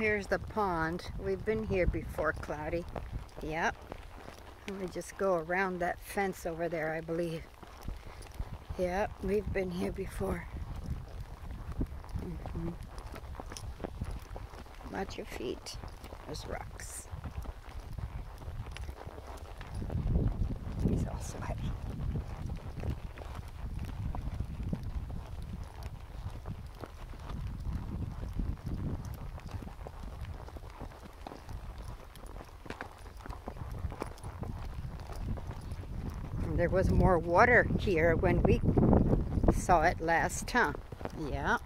Here's the pond. We've been here before, Cloudy. Yep. Let me just go around that fence over there, I believe. Yep, we've been here before. Mm -hmm. Watch your feet. There's rocks. He's all sweaty. There was more water here when we saw it last, huh? Yeah.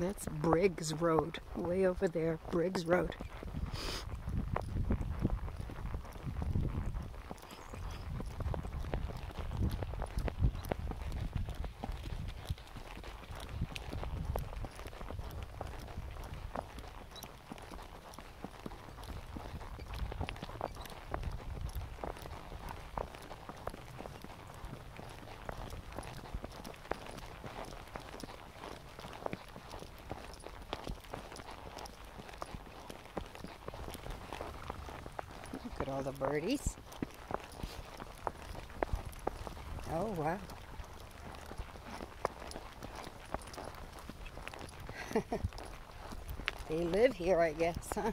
That's Briggs Road, way over there, Briggs Road. At all the birdies. Oh, wow. they live here, I guess, huh?